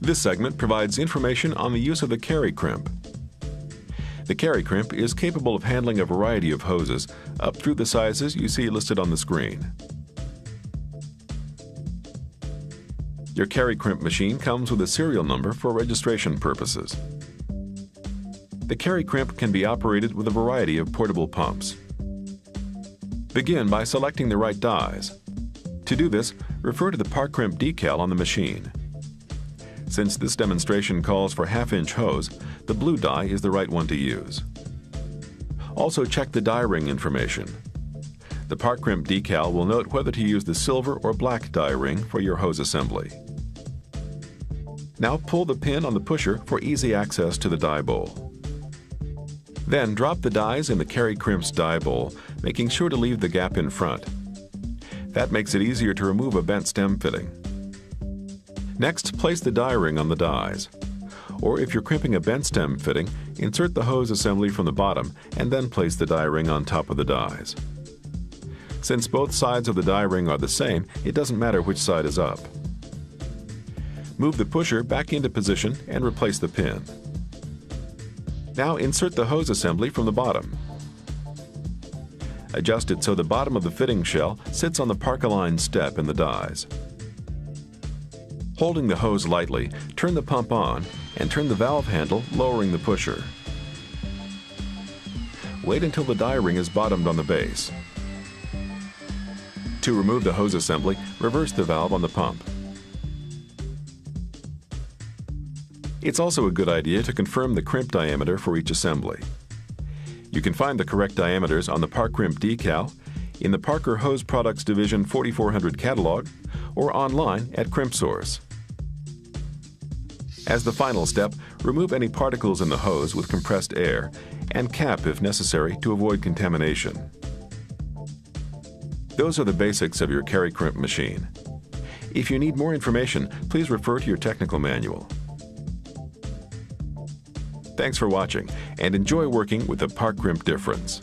This segment provides information on the use of the KarryKrimp. The KarryKrimp is capable of handling a variety of hoses up through the sizes you see listed on the screen. Your KarryKrimp machine comes with a serial number for registration purposes. The KarryKrimp can be operated with a variety of portable pumps. Begin by selecting the right dies. To do this, refer to the Parkrimp decal on the machine. Since this demonstration calls for half-inch hose, the blue die is the right one to use. Also check the die ring information. The Parkrimp decal will note whether to use the silver or black die ring for your hose assembly. Now pull the pin on the pusher for easy access to the die bowl. Then drop the dies in the KarryKrimp's die bowl, making sure to leave the gap in front. That makes it easier to remove a bent stem fitting. Next, place the die ring on the dies. Or if you're crimping a bent stem fitting, insert the hose assembly from the bottom and then place the die ring on top of the dies. Since both sides of the die ring are the same, it doesn't matter which side is up. Move the pusher back into position and replace the pin. Now insert the hose assembly from the bottom. Adjust it so the bottom of the fitting shell sits on the Park-Align step in the dies. Holding the hose lightly, turn the pump on and turn the valve handle, lowering the pusher. Wait until the die ring is bottomed on the base. To remove the hose assembly, reverse the valve on the pump. It's also a good idea to confirm the crimp diameter for each assembly. You can find the correct diameters on the Parkrimp decal, in the Parker Hose Products Division 4400 catalog, or online at CrimpSource. As the final step, remove any particles in the hose with compressed air and cap if necessary to avoid contamination. Those are the basics of your KarryKrimp machine. If you need more information, please refer to your technical manual. Thanks for watching and enjoy working with the Parkrimp difference.